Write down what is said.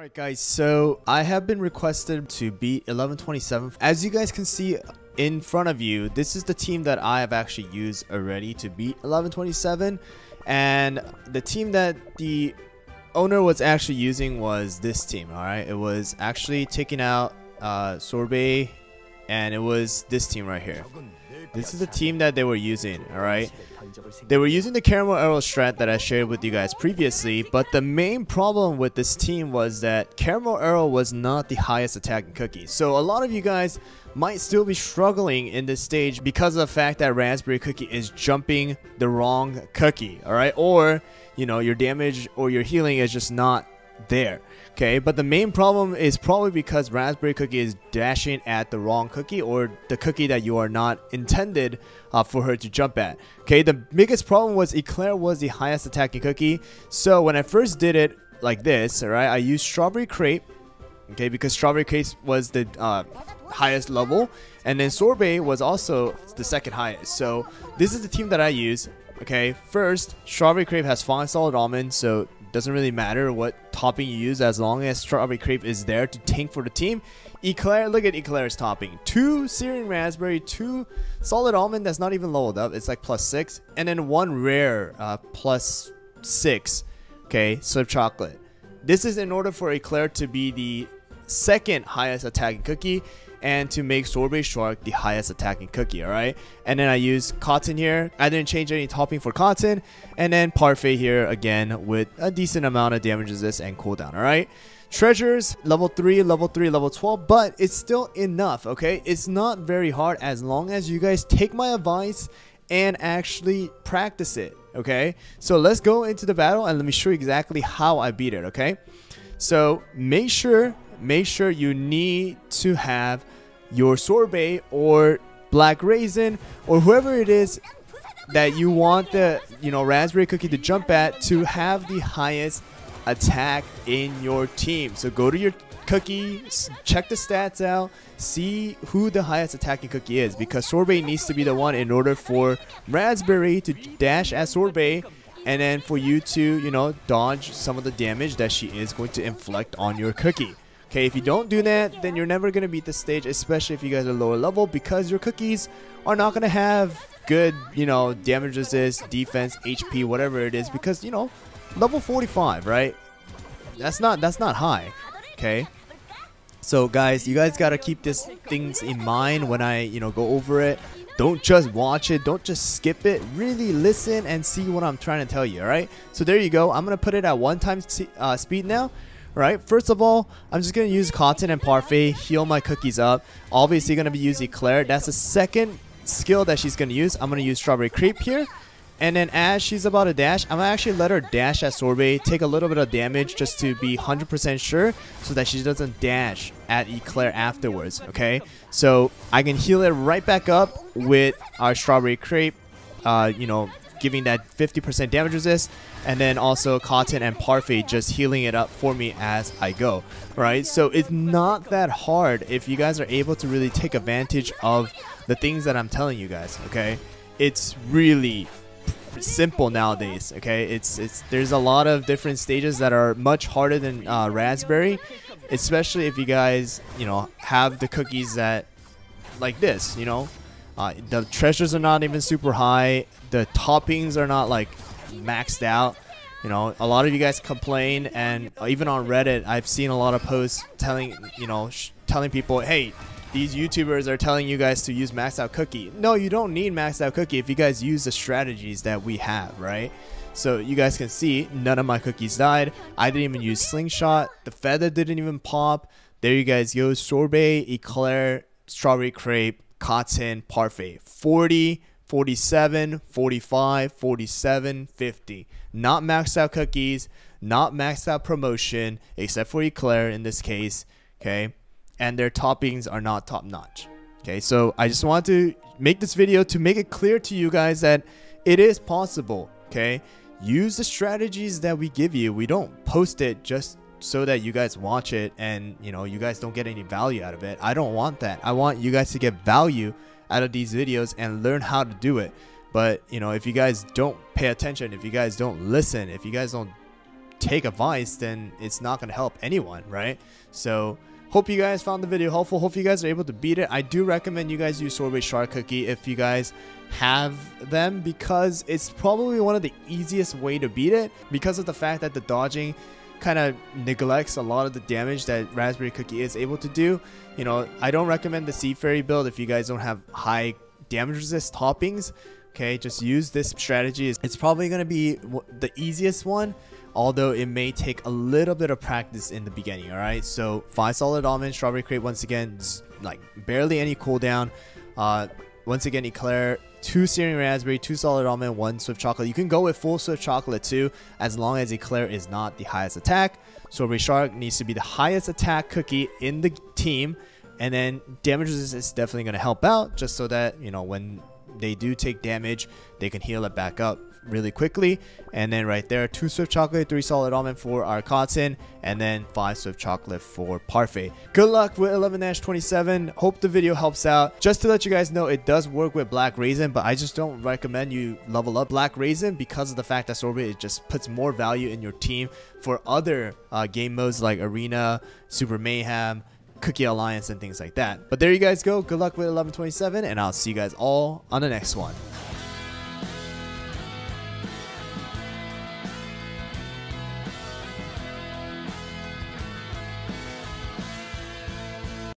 Alright guys, so I have been requested to beat 1127. As you guys can see in front of you, this is the team that I have actually used already to beat 1127. And the team that the owner was actually using was this team, alright? It was actually taking out uh, Sorbet and it was this team right here. This is the team that they were using, alright? They were using the Caramel Arrow strat that I shared with you guys previously, but the main problem with this team was that Caramel Arrow was not the highest attacking cookie. So a lot of you guys might still be struggling in this stage because of the fact that Raspberry Cookie is jumping the wrong cookie, alright? Or, you know, your damage or your healing is just not there. Okay, but the main problem is probably because Raspberry Cookie is dashing at the wrong cookie or the cookie that you are not intended uh, for her to jump at. Okay, the biggest problem was Eclair was the highest attacking cookie. So when I first did it like this, alright, I used Strawberry Crepe. Okay, because Strawberry Crepe was the uh, highest level, and then Sorbet was also the second highest. So this is the team that I use. Okay, first, Strawberry Crepe has fine solid almond, so doesn't really matter what topping you use as long as Strawberry Crepe is there to tank for the team. Eclair, look at Eclair's topping. Two Searing Raspberry, two Solid Almond that's not even leveled up. It's like plus six. And then one rare uh, plus six. Okay, Swift Chocolate. This is in order for Eclair to be the second highest attacking cookie and to make Sorbet Shark the highest attacking cookie, alright? And then I use Cotton here. I didn't change any topping for Cotton. And then Parfait here again with a decent amount of damage resist and cooldown, alright? Treasures, level 3, level 3, level 12, but it's still enough, okay? It's not very hard as long as you guys take my advice and actually practice it, okay? So let's go into the battle and let me show you exactly how I beat it, okay? So make sure make sure you need to have your sorbet or black raisin or whoever it is that you want the you know raspberry cookie to jump at to have the highest attack in your team. So go to your cookie, check the stats out, see who the highest attacking cookie is because sorbet needs to be the one in order for raspberry to dash at sorbet and then for you to, you know, dodge some of the damage that she is going to inflict on your cookie. Okay, if you don't do that, then you're never going to beat the stage, especially if you guys are lower level, because your cookies are not going to have good, you know, damage resist, defense, HP, whatever it is, because, you know, level 45, right? That's not, that's not high, okay? So guys, you guys got to keep these things in mind when I, you know, go over it. Don't just watch it. Don't just skip it. Really listen and see what I'm trying to tell you, alright? So there you go. I'm to put it at one time uh, speed now right? First of all, I'm just going to use Cotton and Parfait, heal my cookies up. Obviously going to be using Eclair. That's the second skill that she's going to use. I'm going to use Strawberry Crepe here. And then as she's about to dash, I'm going to actually let her dash at Sorbet, take a little bit of damage just to be 100% sure so that she doesn't dash at Eclair afterwards, okay? So I can heal it right back up with our Strawberry Crepe, uh, you know, giving that 50% damage resist, and then also Cotton and Parfait just healing it up for me as I go, right? So it's not that hard if you guys are able to really take advantage of the things that I'm telling you guys, okay? It's really simple nowadays, okay? It's it's there's a lot of different stages that are much harder than uh, Raspberry, especially if you guys, you know, have the cookies that like this, you know, uh, the treasures are not even super high. The toppings are not like maxed out. You know, a lot of you guys complain, and even on Reddit, I've seen a lot of posts telling you know telling people, hey, these YouTubers are telling you guys to use maxed out cookie. No, you don't need maxed out cookie if you guys use the strategies that we have, right? So you guys can see none of my cookies died. I didn't even use slingshot. The feather didn't even pop. There you guys go. Sorbet, eclair, strawberry crepe, cotton, parfait. 40, 47, 45, 47, 50. Not maxed out cookies, not maxed out promotion, except for Eclair in this case. Okay. And their toppings are not top notch. Okay. So I just want to make this video to make it clear to you guys that it is possible. Okay. Use the strategies that we give you. We don't post it just so that you guys watch it and you know you guys don't get any value out of it i don't want that i want you guys to get value out of these videos and learn how to do it but you know if you guys don't pay attention if you guys don't listen if you guys don't take advice, then it's not gonna help anyone, right? So hope you guys found the video helpful. Hope you guys are able to beat it. I do recommend you guys use Sorbet Shark Cookie if you guys have them because it's probably one of the easiest way to beat it because of the fact that the dodging kind of neglects a lot of the damage that Raspberry Cookie is able to do. You know, I don't recommend the Sea Fairy build if you guys don't have high damage resist toppings. Okay, just use this strategy. It's probably going to be the easiest one, although it may take a little bit of practice in the beginning, alright? So, 5 solid almond, strawberry crepe once again, like barely any cooldown. Uh, once again, Eclair, two searing raspberry, two solid almond, one swift chocolate. You can go with full swift chocolate too, as long as Eclair is not the highest attack. So Shark needs to be the highest attack cookie in the team. And then damage is definitely going to help out, just so that, you know, when they do take damage, they can heal it back up really quickly. And then right there, two Swift Chocolate, three Solid Almond for our Cotton, and then five Swift Chocolate for Parfait. Good luck with 11-27. Hope the video helps out. Just to let you guys know, it does work with Black Raisin, but I just don't recommend you level up Black Raisin because of the fact that Sorbet it just puts more value in your team for other uh, game modes like Arena, Super Mayhem, Cookie Alliance, and things like that. But there you guys go. Good luck with 1127, and I'll see you guys all on the next one.